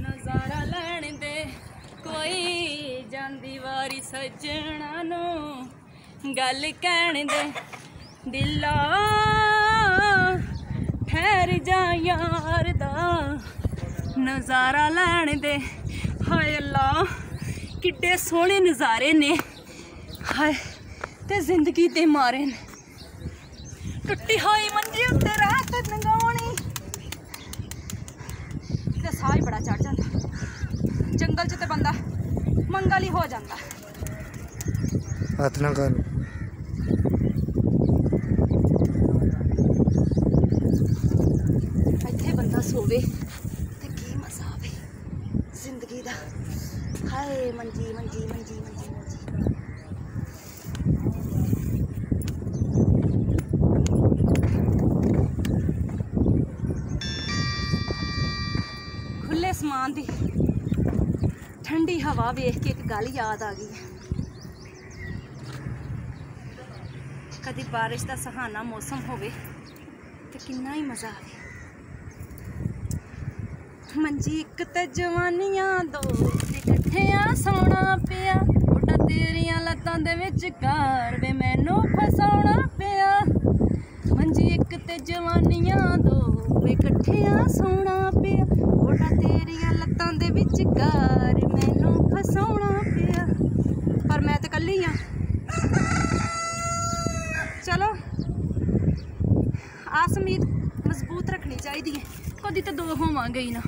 ਨਜ਼ਾਰਾ ਲੈਣ ਦੇ ਕੋਈ ਜਾਂਦੀ ਵਾਰੀ ਸੱਜਣਾ ਨੂੰ ਗੱਲ ਕਹਿਣ ਦੇ ਦਿਲਾ ਠਹਿਰ ਜਾ ਯਾਰ ਦਾ ਨਜ਼ਾਰਾ ਲੈਣ ਦੇ। ਹਾਏ ਅੱਲਾ, ਕਿੱਡੇ ਸੋਹਣੇ ਨਜ਼ਾਰੇ ਨੇ। ਹਾਏ, ਤੇ ਜ਼ਿੰਦਗੀ ਦੇ ਮਾਰੇ ਨੇ। ਟੁੱਟੀ ਹੋਈ ਮੰਜੀ ਉੱਤੇ ਰਾਤ ਨੰਗਾਉਣੀ ਬੜਾ ਚੜ ਜਾਂਦਾ ਜੰਗਲ 'ਚ ਤੇ ਬੰਦਾ ਮੰਗਲ ਹੀ ਹੋ ਜਾਂਦਾ ਹੱਥ ਨਾ ਕਰ ਇੱਥੇ ਬੰਦਾ ਸੋਵੇ ਤੇ ਕੀ ਮਜ਼ਾ ਆਵੇ ਜ਼ਿੰਦਗੀ ਦਾ ਹਾਏ ਮੰਜੀ ਮੰਜੀ ਮੰਜੀ ਮੰਜੀ ਮੰਜੀ ਸਮਾਨ ਦੀ ਠੰਡੀ ਹਵਾ ਵੇਖ ਕੇ ਇੱਕ ਗੱਲ ਯਾਦ ਆ ਗਈ। ਕਦੀ ਬਾਰਿਸ਼ ਦਾ ਸੁਹਾਣਾ ਮੌਸਮ ਹੋਵੇ ਤੇ ਕਿੰਨਾ ਹੀ ਮਜ਼ਾ ਆਵੇ। ਮੰਜੀ ਇੱਕ ਤੇ ਜਵਾਨੀਆਂ ਦੋ ਇਕੱਠਿਆਂ ਸੌਣਾ ਪਿਆ। ਉਹਦਾ ਤੇਰੀਆਂ ਲੱਤਾਂ ਦੇ ਵਿੱਚ ਕਾਰ ਵੇ, ਮੈਨੂੰ ਫਸਾਉਣਾ ਪਿਆ। ਮੰਜੀ ਇੱਕ ਤੇ ਜਵਾਨੀਆਂ ਦੋ ਵੇ ਇਕੱਠਿਆਂ ਸੌਣਾ ਦੇ ਵਿੱਚ ਕਾਰ ਮੈਨੂੰ ਫਸਾਉਣਾ ਪਿਆ ਪਰ ਮੈਂ ਤੇ ਕੱਲੀ ਆ ਚਲੋ ਆਸ ਉਮੀਦ ਮਜ਼ਬੂਤ ਰੱਖਣੀ ਚਾਹੀਦੀ ਹੈ ਕਦੀ ਤਾਂ ਦੋ ਹੋਵਾਂਗੇ ਹੀ ਨਾ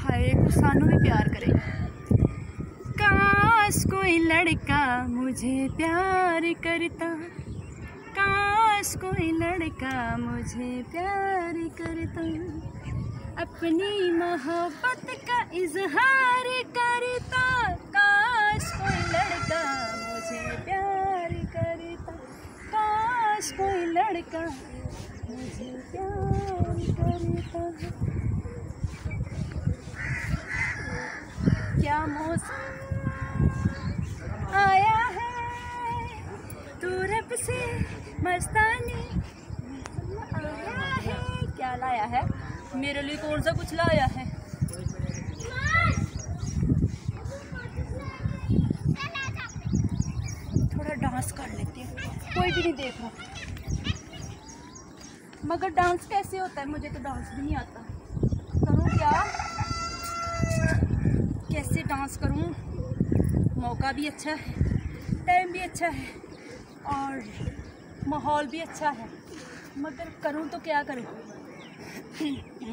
ਹਾਏ ਕੋਈ ਸਾਨੂੰ ਵੀ ਪਿਆਰ ਕਰੇ काश कोई लड़का मुझे प्यार करता काश कोई लड़का मुझे प्यार करता अपनी मोहब्बत का इजहार करता, काश कोई लड़का मुझे प्यार करता, काश कोई लड़का मुझे प्यार करता। क्या मौसम आया है? तू रब से मस्तानी आया है। क्या लाया है? मेरे लिए कौन सा कुछ लाया है? थोड़ा डांस कर लेती हैं। कोई भी नहीं देख रहा। मगर डांस कैसे होता है? मुझे तो डांस भी नहीं आता। करूँ क्या? कैसे डांस करूँ? मौका भी अच्छा है। टाइम भी अच्छा है। और माहौल भी अच्छा है। मगर करूँ तो क्या करूँ?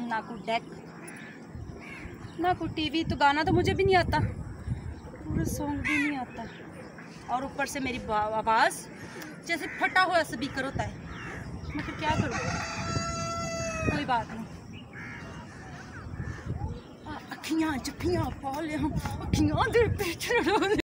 ना को डेक ना को टीवी तो गाना तो मुझे भी नहीं आता। पूरा सॉन्ग भी नहीं आता। और ऊपर से मेरी आवाज़, जैसे फटा हुआ स्पीकर होता है। मैं फिर क्या करूँ? कोई बात नहीं। अखियाँ जखियाँ पाले हम। अखियाँ दे। पेट